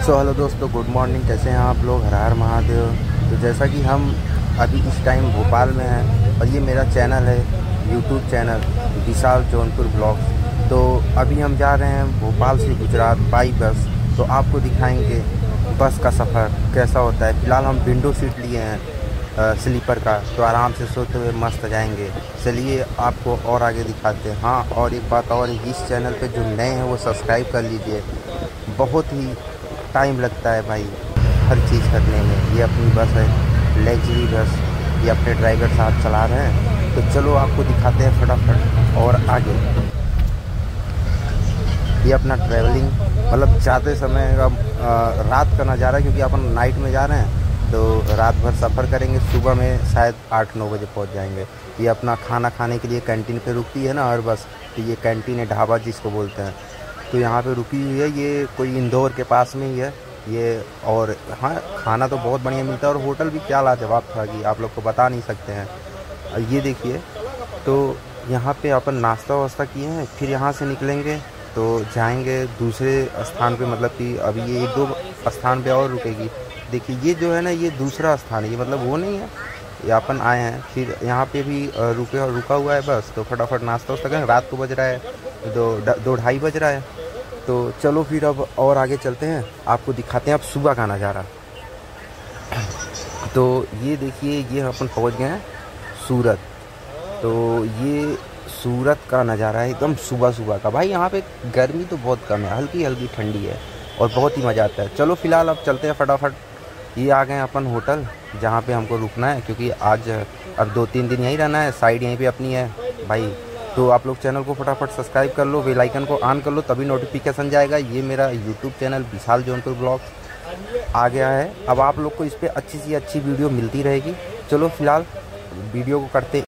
सो hello दोस्तों good morning कैसे हैं आप लोग? हर हर महादेव। तो जैसा कि हम अभी इस टाइम भोपाल में हैं और ये मेरा चैनल है YouTube channel Vishal Jaunpur blogs तो अभी हम जा रहे हैं भोपाल से गुजरात बाई बस तो आपको दिखाएँगे बस का सफ़र, कैसा होता है। फ़िलहाल हम विंडो सीट लिए हैं स्लीपर का। तो आराम से सोते हुए मस्त जाएँगे। चलिए आपको और आगे दिखाते हैं। हाँ और एक बात और इस चैनल पे जो नए हैं वो सब्सक्राइब कर लीजिए। बहुत ही टाइम लगता है भाई, हर चीज़ करने में। ये अपनी बस है लग्जरी बस। ये अपने ड्राइवर साहब चला रहे हैं। तो चलो आपको दिखाते हैं फटाफट और आगे। ये अपना ट्रैवलिंग मतलब जाते समय का रात का नज़ारा, क्योंकि अपन नाइट में जा रहे हैं तो रात भर सफ़र करेंगे। सुबह में शायद आठ नौ बजे पहुँच जाएँगे। ये अपना खाना खाने के लिए कैंटीन पे रुकती है ना हर बस। तो ये कैंटीन है ढाबा जिसको बोलते हैं। तो यहाँ पे रुकी हुई है। ये कोई इंदौर के पास में ही है। ये और हाँ खाना तो बहुत बढ़िया मिलता है और होटल भी क्या लाजवाब था कि आप लोग को बता नहीं सकते हैं। ये देखिए तो यहाँ पे अपन नाश्ता वास्ता किए हैं, फिर यहाँ से निकलेंगे तो जाएँगे दूसरे स्थान पे मतलब कि अभी ये एक दो स्थान पे और रुकेगी। देखिए, ये जो है ना, ये दूसरा स्थान है, ये मतलब वो नहीं है। ये अपन आए हैं, फिर यहाँ पे भी रुके रुका हुआ है बस तो फटाफट नाश्ता वास्ता करें। रात को बज रहा है दो दो ढाई बज रहा है। तो चलो फिर अब और आगे चलते हैं। आपको दिखाते हैं, अब सुबह का नज़ारा। तो ये देखिए, ये अपन पहुँच गए हैं सूरत। तो ये सूरत का नज़ारा है एकदम सुबह सुबह का। भाई, यहाँ पे गर्मी तो बहुत कम है हल्की हल्की ठंडी है और बहुत ही मज़ा आता है। चलो फ़िलहाल अब चलते हैं फटाफट। ये आ गए अपन होटल, जहाँ पे हमको रुकना है, क्योंकि आज अब दो तीन दिन यहीं रहना है, साइड यहीं पे अपनी है। भाई तो आप लोग चैनल को फटाफट सब्सक्राइब कर लो, बेल आइकन को ऑन कर लो, तभी नोटिफिकेशन जाएगा। ये मेरा YouTube channel Vishal Jaunpur blog आ गया है। अब आप लोग को इस पर अच्छी सी अच्छी वीडियो मिलती रहेगी। चलो फ़िलहाल वीडियो को करते